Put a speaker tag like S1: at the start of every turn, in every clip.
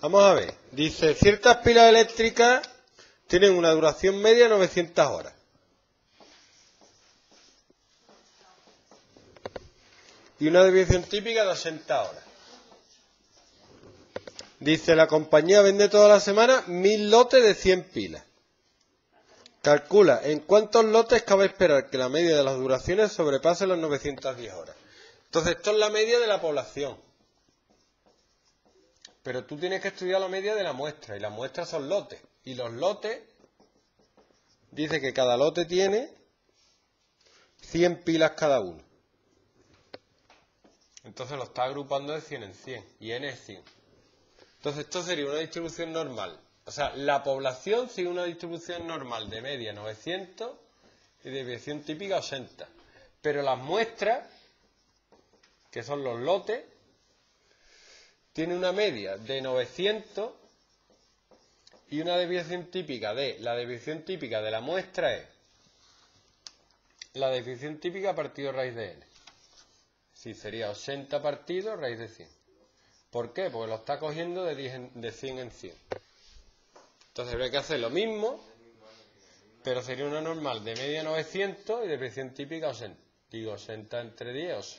S1: Vamos a ver. Dice, ciertas pilas eléctricas tienen una duración media de 900 horas. Y una desviación típica de 80 horas. Dice, la compañía vende toda la semana mil lotes de 100 pilas. Calcula en cuántos lotes cabe esperar que la media de las duraciones sobrepase las 910 horas. Entonces, esto es la media de la población. Pero tú tienes que estudiar la media de la muestra, y las muestras son lotes. Y los lotes, dice que cada lote tiene 100 pilas cada uno. Entonces lo está agrupando de 100 en 100, y n es 100. Entonces esto sería una distribución normal. O sea, la población sigue una distribución normal de media 900 y de desviación típica 80. Pero las muestras, que son los lotes, tiene una media de 900 y una desviación típica de, la desviación típica de la muestra es la desviación típica partido raíz de n. Sí, sería 80 partidos raíz de 100. ¿Por qué? Porque lo está cogiendo de, 10 de 100 en 100. Entonces habría que hacer lo mismo, pero sería una normal de media 900 y desviación típica 80. Digo, 80 entre 10,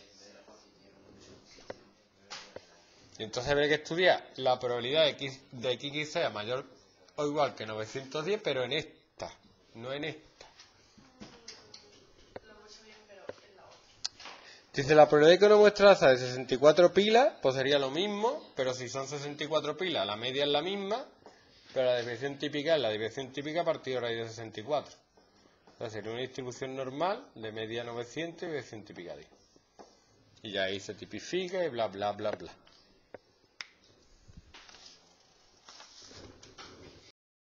S1: y entonces habría que estudiar la probabilidad de, x, de x sea mayor o igual que 910, pero en esta, no en esta. Dice, la probabilidad de que una muestra de 64 pilas, pues sería lo mismo, pero si son 64 pilas, la media es la misma, pero la desviación típica es la desviación típica partido raíz de 64. Entonces sería una distribución normal de media 900 y desviación típica 10. Y ya ahí se tipifica y bla, bla, bla, bla.